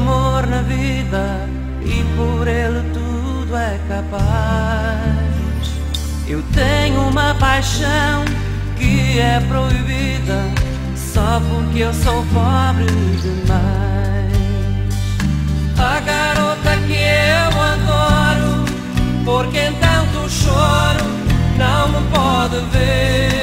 amor na vida e por ele tudo é capaz. Eu tenho uma paixão que é proibida só porque eu sou pobre demais. A garota que eu adoro, por quem tanto choro, não me pode ver.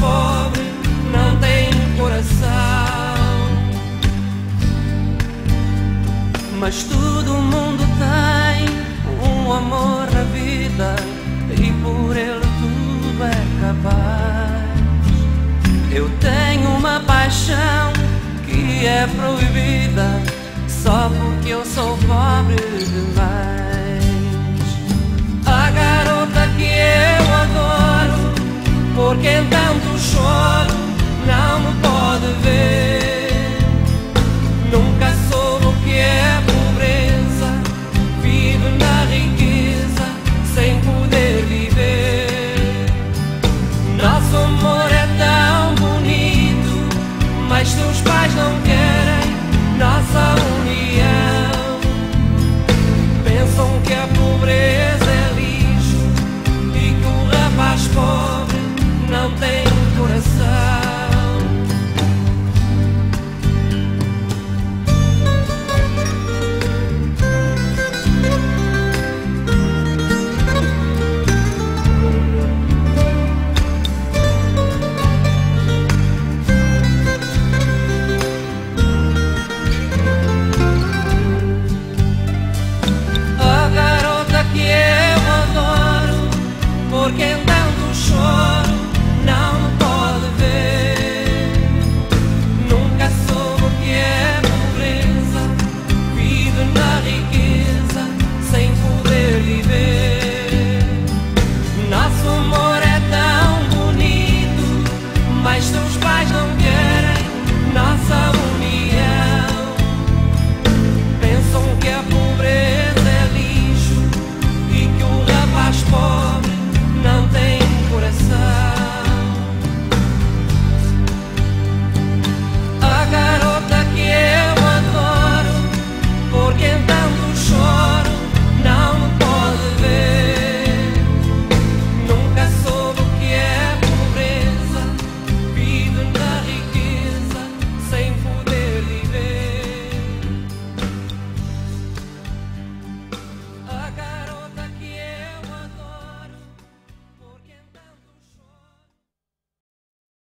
Pobre não tem coração. Mas todo mundo tem um amor na vida e por ele tudo é capaz. Eu tenho uma paixão que é proibida só porque eu sou pobre demais. mas teus pais não